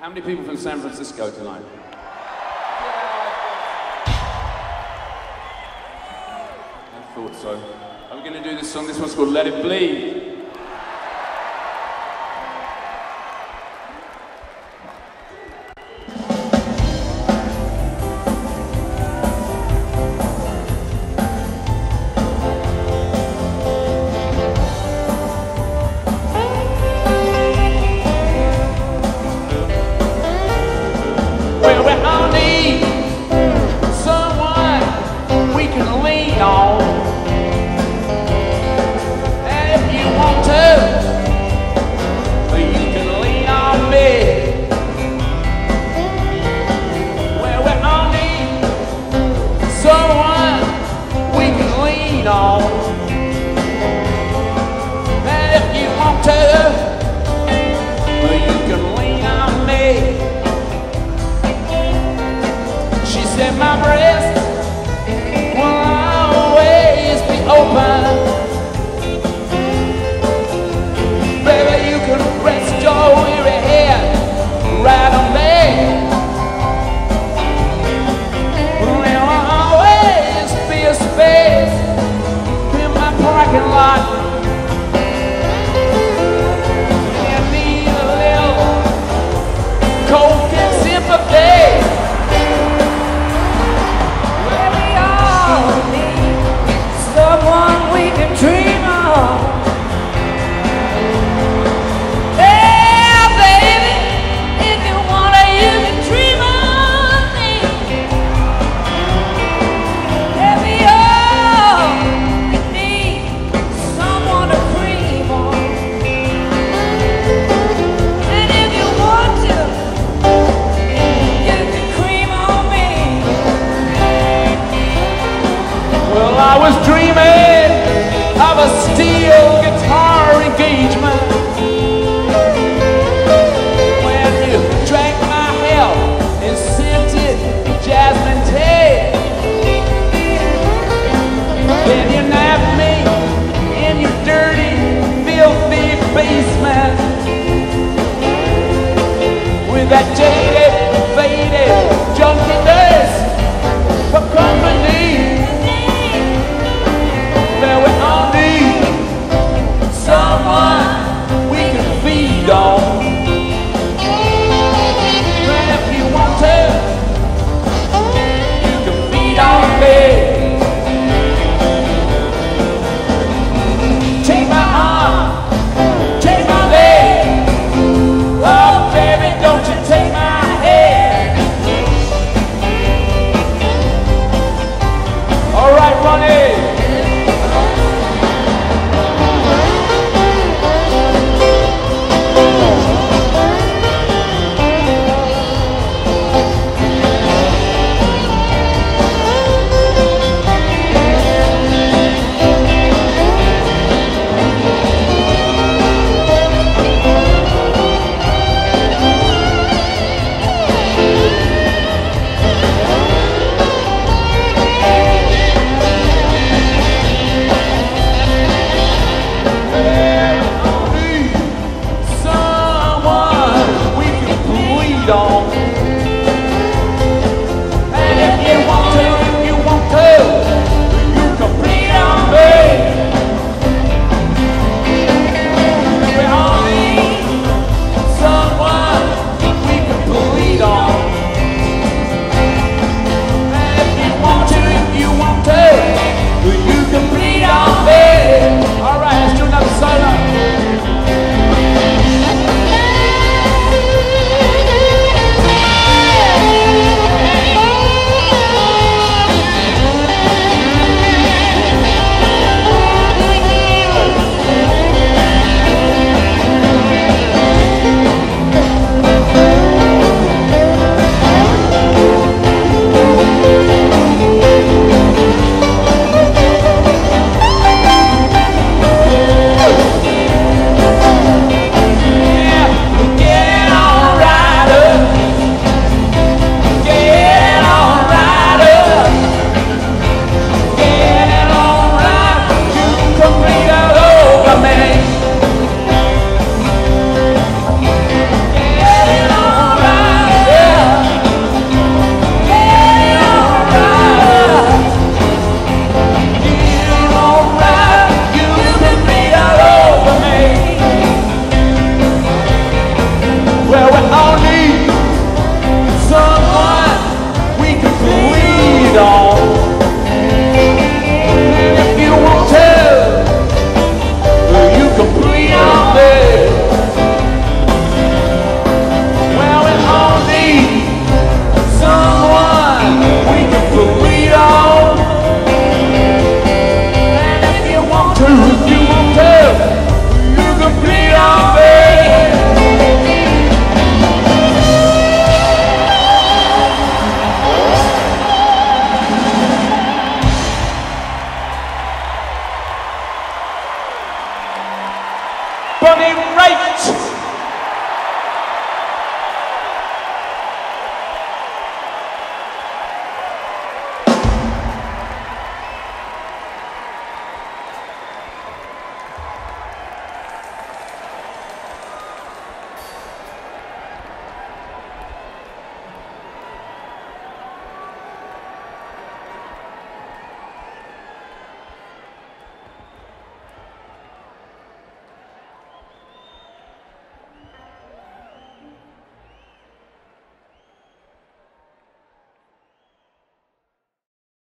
How many people from San Francisco tonight? I thought so. We going to do this song? This one's called Let It Bleed. basement with that jaded